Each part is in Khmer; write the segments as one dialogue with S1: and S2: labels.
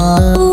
S1: Oh,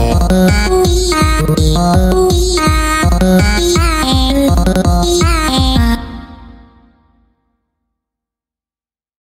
S1: Oh